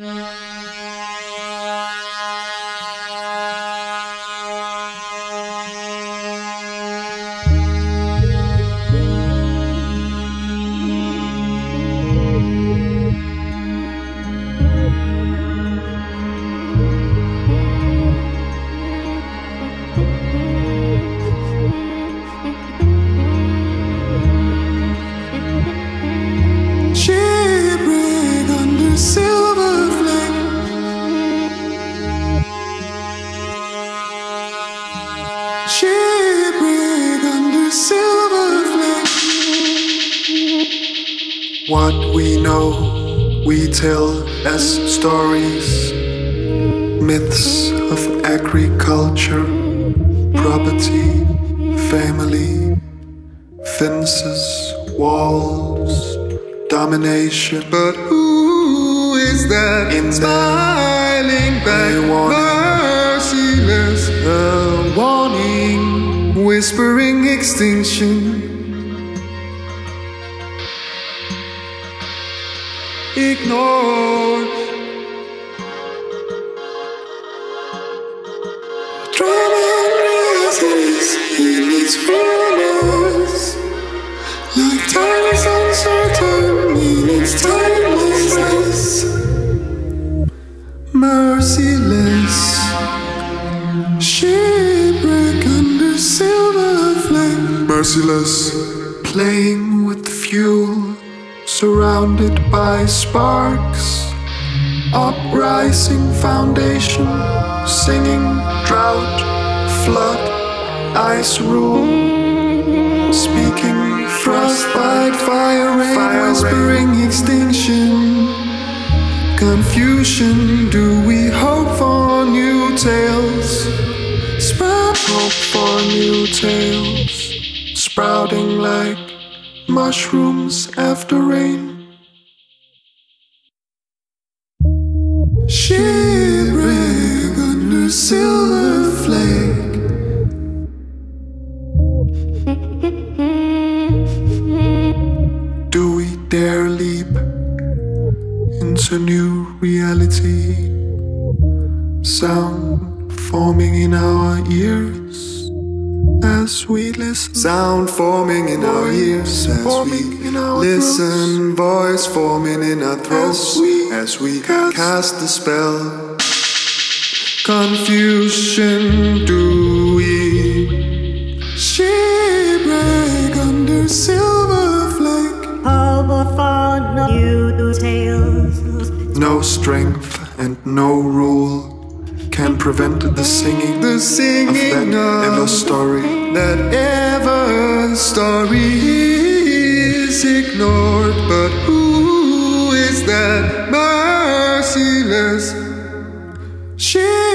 Shipwreck What we know, we tell as stories, myths of agriculture, property, family, fences, walls, domination. But who is that in smiling back? Merciless, a warning, whispering extinction. Ignore. Drama rises in its rumors. Like time is uncertain in its timelessness. Merciless. Shipwreck under silver flame. Merciless. Playing with fuel. Surrounded by sparks. Uprising foundation. Singing drought, flood, ice rule. Speaking frostbite, fire rain, whispering extinction. Confusion, do we hope for new tales? Sprout hope for new tales. Sprouting like mushrooms after rain. Shipwreck under silver flake. Do we dare leap into new reality? Sound forming in our ears as we listen. Sound forming in our ears as we listen. Voice forming in our throats as we cast the spell. Confusion, do we shipwreck under silver flake? Hope for no new tales. No strength and no rule can prevent the singing, the singing of that of ever story. That ever story is ignored, but who is that merciless? She